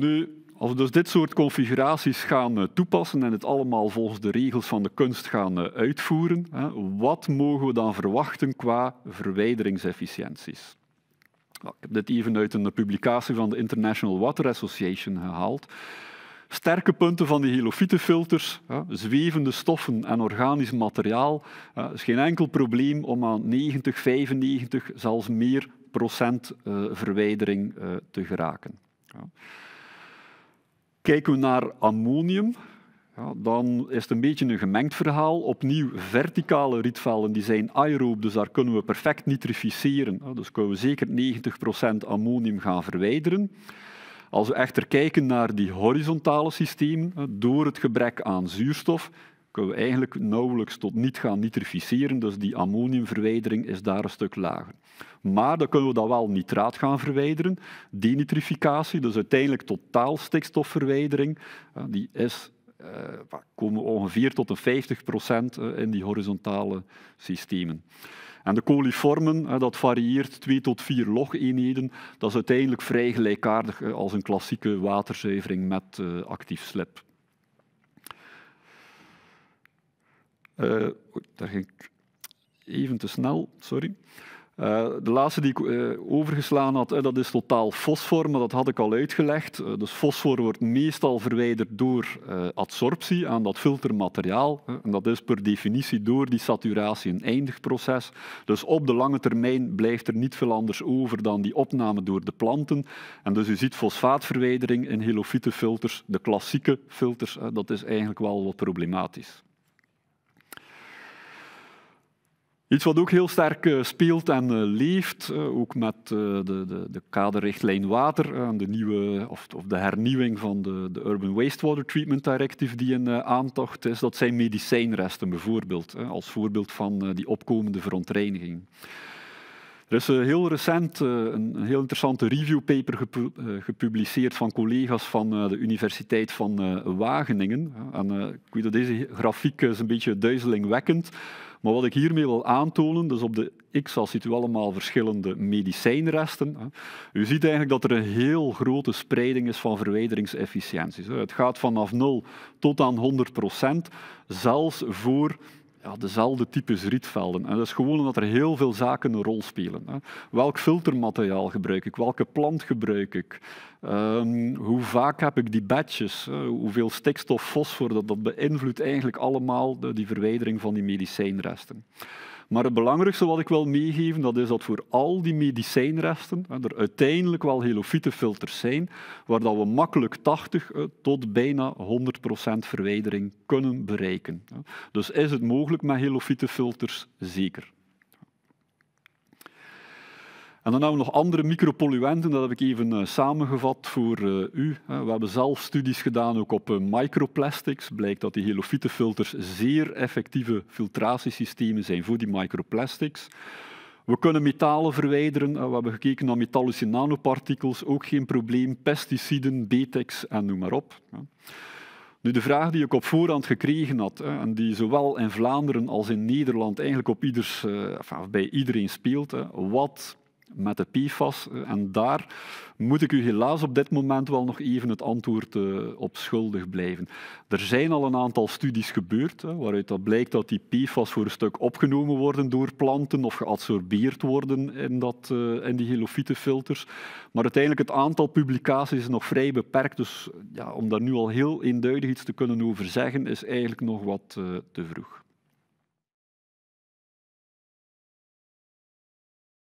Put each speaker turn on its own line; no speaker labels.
Nu, als we dus dit soort configuraties gaan eh, toepassen en het allemaal volgens de regels van de kunst gaan eh, uitvoeren, wat mogen we dan verwachten qua verwijderingsefficiënties? Ik heb dit even uit een publicatie van de International Water Association gehaald. Sterke punten van die helofietenfilters, zwevende stoffen en organisch materiaal, is geen enkel probleem om aan 90, 95, zelfs meer procent eh, verwijdering te geraken. Kijken we naar ammonium, ja, dan is het een beetje een gemengd verhaal. Opnieuw, verticale rietvelden die zijn aeroob, dus daar kunnen we perfect nitrificeren. Dus kunnen we zeker 90% ammonium gaan verwijderen. Als we echter kijken naar die horizontale systemen, door het gebrek aan zuurstof, we eigenlijk nauwelijks tot niet gaan nitrificeren, dus die ammoniumverwijdering is daar een stuk lager. Maar dan kunnen we dat wel nitraat gaan verwijderen. Denitrificatie, dus uiteindelijk totaal stikstofverwijdering, die is, eh, komen ongeveer tot een 50 procent eh, in die horizontale systemen. En de coliformen, dat varieert 2 tot 4 log-eenheden. Dat is uiteindelijk vrij gelijkaardig als een klassieke waterzuivering met eh, actief slip. Uh, daar ging ik even te snel, sorry. Uh, de laatste die ik uh, overgeslaan had, dat is totaal fosfor, maar dat had ik al uitgelegd. dus fosfor wordt meestal verwijderd door adsorptie aan dat filtermateriaal. en dat is per definitie door die saturatie een eindig proces. Dus op de lange termijn blijft er niet veel anders over dan die opname door de planten. En dus u ziet fosfaatverwijdering in helofietenfilters, de klassieke filters, dat is eigenlijk wel wat problematisch. Iets wat ook heel sterk eh, speelt en eh, leeft, eh, ook met de, de, de kaderrichtlijn water, de, nieuwe, of, of de hernieuwing van de, de Urban Wastewater Treatment Directive die in aantocht is, dat zijn medicijnresten bijvoorbeeld, als voorbeeld van die opkomende verontreiniging. Er is heel recent een heel interessante reviewpaper gepubliceerd van collega's van de Universiteit van Wageningen. En ik weet dat deze grafiek is een beetje duizelingwekkend maar wat ik hiermee wil aantonen, dus op de x-as ziet u allemaal verschillende medicijnresten. U ziet eigenlijk dat er een heel grote spreiding is van verwijderingsefficiënties. Het gaat vanaf 0 tot aan 100 procent, zelfs voor ja, dezelfde types rietvelden. En dat is gewoon omdat er heel veel zaken een rol spelen. Hè. Welk filtermateriaal gebruik ik? Welke plant gebruik ik? Um, hoe vaak heb ik die batches? hoeveel stikstof, fosfor? Dat, dat beïnvloedt eigenlijk allemaal de, die verwijdering van die medicijnresten. Maar het belangrijkste wat ik wil meegeven, dat is dat voor al die medicijnresten er uiteindelijk wel helofietenfilters zijn, waar dat we makkelijk 80 eh, tot bijna 100 procent verwijdering kunnen bereiken. Dus is het mogelijk met helofietenfilters? Zeker. En dan hebben we nog andere micropolluenten, dat heb ik even uh, samengevat voor uh, u. We hebben zelf studies gedaan ook op uh, microplastics. Blijkt dat die helofietenfilters zeer effectieve filtratiesystemen zijn voor die microplastics. We kunnen metalen verwijderen. We hebben gekeken naar metallische nanopartikels, ook geen probleem. Pesticiden, betex en noem maar op. Nu, de vraag die ik op voorhand gekregen had, en die zowel in Vlaanderen als in Nederland eigenlijk op ieders, bij iedereen speelt, wat met de PFAS. En daar moet ik u helaas op dit moment wel nog even het antwoord eh, op schuldig blijven. Er zijn al een aantal studies gebeurd waaruit dat blijkt dat die PFAS voor een stuk opgenomen worden door planten of geabsorbeerd worden in, dat, uh, in die helofietenfilters. Maar uiteindelijk het aantal publicaties is nog vrij beperkt. Dus ja, om daar nu al heel eenduidig iets te kunnen over zeggen, is eigenlijk nog wat uh, te vroeg.